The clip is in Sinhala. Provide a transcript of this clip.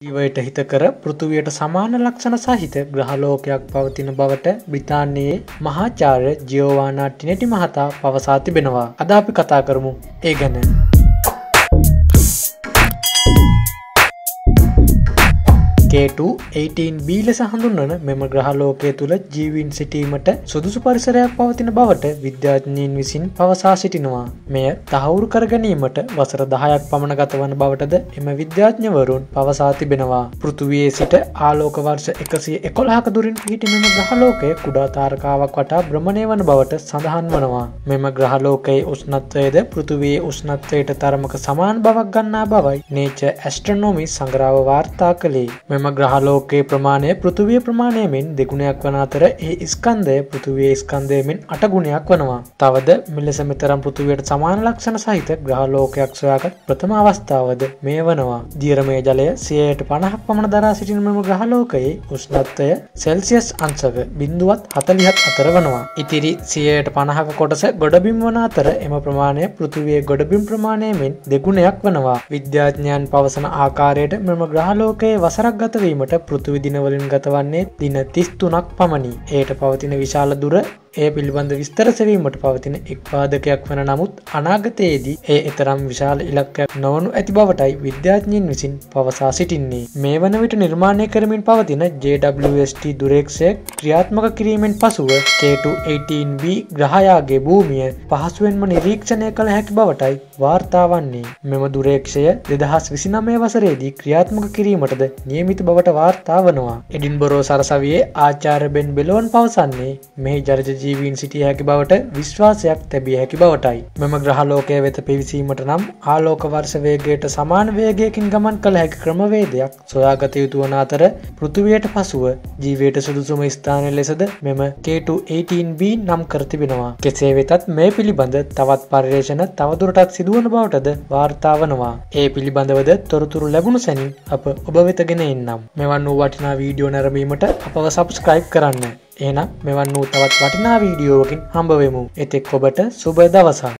ජීවයට හිතකර පෘථුවියට සමාන ලක්ෂණ සහිත ග්‍රහලෝකයක් පවතින බවට බ්‍රිතාන්‍යයේ මහාචාර්ය ජියෝවානා ටිනෙටි මහතා පවසා තිබෙනවා. අද අපි කතා කරමු ඒ ගැන. K2-18B ලෙස හඳුන්වන මෙම ග්‍රහලෝකය තුළ ජීවින් සිටීමට සුදුසු පරිසරයක් පවතින බවට විද්‍යාඥීන් විසින් පවසා සිටිනවා. මෙය තහවුරු කරගැනීමට වසර දහයක් පමණ ගතවන බවටද එම විද්‍යාඥවරුන් පවසා තිබෙනවා. පෘතුවයේ සිට ආලෝක වර්ෂ එකසිය එකොළහක දුරින් පිහිටි මෙම ග්‍රහලෝකය කුඩා තාරකාවක් වටා භ්‍රමණය වන බවට සඳහන් වනවා. මෙම ග්‍රහලෝකයේ උෂ්ණත්වයද පෘතුවයේ උෂ්ණත්වයට තරමක සමාන බවක් ගන්නා බවයි නේච ඇස්ට්‍රනෝමි සංග්‍රාව වාර්තා කළේ. මෙම ග්‍රහලෝකයේ ප්‍රමාණය පෘතුවිය ප්‍රමාණයමෙන් දෙගුණයක් වන අතර ඒ ස්කන්දය පෘතුවේ ස්කන්දයමෙන් අටගුණයක් වනවා. තවද මෙලෙස මෙතරම් පෘතුවයට සමාන ලක්ෂණ සහිත ග්‍රහලෝකයක් සොයාගත් ප්‍රථම අවස්ථාවද මේ වනවා. දියරමය ජලය සියයට පණහක් පමණ දරා සිටින මෙම ග්‍රහලෝකයේ උෂ්ණත්වය සෙල්සියස් අංසක බිඳුවත් හතලිහත් අතර වනවා. ඉතිරි සියයට පණහක කොටස ගොඩබිම් වන අතර එම ප්‍රමාණය පෘතුවේ ගොඩබිම් ප්‍රමාණයමෙන් දෙගුණයක් වනවා. විද්‍යාඥයන් පවසන ආකාරයට මෙම ග්‍රහලෝකයේ වසරක් ගත ගතවීමට පෘතුවි දිනවලින් ගතවන්නේ දින තිස්තුනක් පමණි. එයට පවතින විශාල දුර එය පිළිබඳ විස්තර සැවීමට පවතින එක් පාදකයක් වන නමුත් අනාගතයේදී ඒ එතරම් විශාල ඉලක්කයක් නොවනු ඇති බවටයි විද්‍යාඥයින් විසින් පවසා සිටින්නේ. මේ වන විට නිර්මාණය කරමින් පවතින JWST දුරේක්ෂය ක්‍රියාත්මක කිරීමෙන් පසුව K218B ග්‍රහයාගේ භූමිය පහසුවෙන්ම නිරීක්ෂණය කළ හැකි බවටයි වාර්තා වන්නේ. මෙම දුරේක්ෂය දෙදහස් විසිනමය වසරේදී ක්‍රියාත්මක කිරීමටද නියමිත බවට වාර්තා වනවා. එඩින්බොරෝ සරසවියේ ආචාර බෙන් බෙලෝන් පවසන්නේ මෙහි ජරජ ජීවීන් සිටිය හැකි බවට විශ්වාසයක් තැබිය හැකි බවටයි. මෙම ග්‍රහලෝකය වෙත පිවිසීමට නම් ආලෝක වර්ෂ වේගයට සමාන වේගයකින් ගමන් කළ හැකි ක්‍රමවේදයක් සොයාගත යුතු වන අතර පෘතුවයට පසුව ජීවයට සුදුසුම ස්ථානය ලෙසද මෙම K218B නම් කර තිබෙනවා. කෙසේ වෙතත් මේ පිළිබඳ තවත් පර්යේෂණ තවදුරටත් සිදුවන බවටද වාර්තා වනවා. ඒ පිළිබඳවද තොරතුරු ලැබුණු සැනින් අප ඔබ වෙතගෙන එන්නම්. මෙවන් වූ වටිනා වීඩියෝ නැරඹීමට අපව සබස්ක්‍රයිබ් කරන්න. එහෙනම් මෙවන් වූ තවත් වටිනා වීඩියෝවකින් හම්බවෙමු. එතෙක් ඔබට සුබ දවසක්.